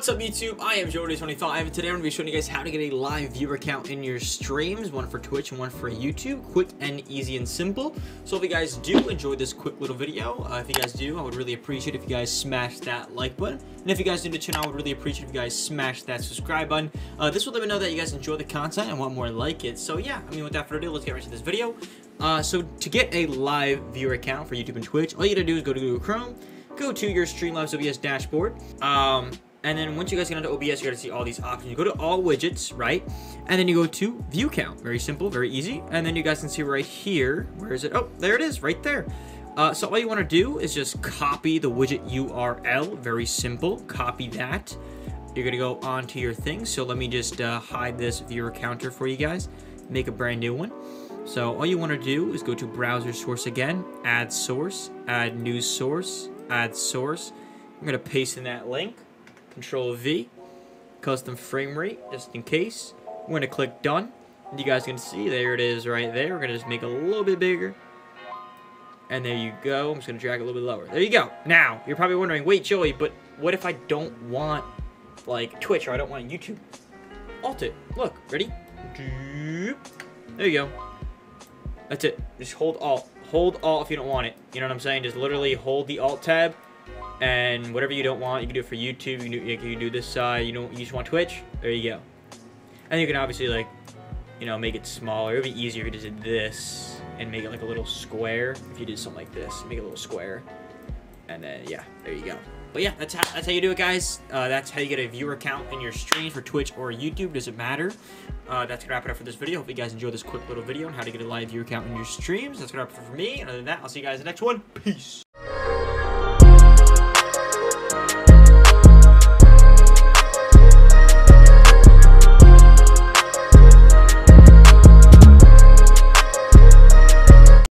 What's up YouTube? I am JoeyJ25 and today I'm going to be showing you guys how to get a live viewer account in your streams, one for Twitch and one for YouTube, quick and easy and simple. So if you guys do enjoy this quick little video, uh, if you guys do, I would really appreciate if you guys smash that like button. And if you guys to the channel, I would really appreciate if you guys smash that subscribe button. Uh, this will let me know that you guys enjoy the content and want more like it. So yeah, I mean without further ado, let's get right into this video. Uh, so to get a live viewer account for YouTube and Twitch, all you gotta do is go to Google Chrome, go to your Streamlabs OBS dashboard. Um, and then once you guys get into OBS, you're to see all these options. You go to all widgets, right? And then you go to view count. Very simple, very easy. And then you guys can see right here, where is it? Oh, there it is, right there. Uh, so all you want to do is just copy the widget URL. Very simple. Copy that. You're to go onto your thing. So let me just uh, hide this viewer counter for you guys. Make a brand new one. So all you want to do is go to browser source again, add source, add news source, add source. I'm to paste in that link. Control V, custom frame rate, just in case. We're going to click done. You guys can see, there it is right there. We're going to just make it a little bit bigger. And there you go. I'm just going to drag a little bit lower. There you go. Now, you're probably wondering, wait, Joey, but what if I don't want, like, Twitch or I don't want YouTube? Alt it. Look, ready? There you go. That's it. Just hold Alt. Hold Alt if you don't want it. You know what I'm saying? Just literally hold the Alt tab and whatever you don't want, you can do it for YouTube. You can do, you can do this side. You don't. You just want Twitch. There you go. And you can obviously like, you know, make it smaller. It would be easier if you just did this and make it like a little square. If you did something like this, make it a little square. And then yeah, there you go. But yeah, that's how that's how you do it, guys. Uh, that's how you get a viewer count in your stream for Twitch or YouTube. Doesn't matter. Uh, that's gonna wrap it up for this video. Hope you guys enjoyed this quick little video on how to get a live viewer count in your streams. That's gonna wrap it up for me. And other than that, I'll see you guys in the next one. Peace.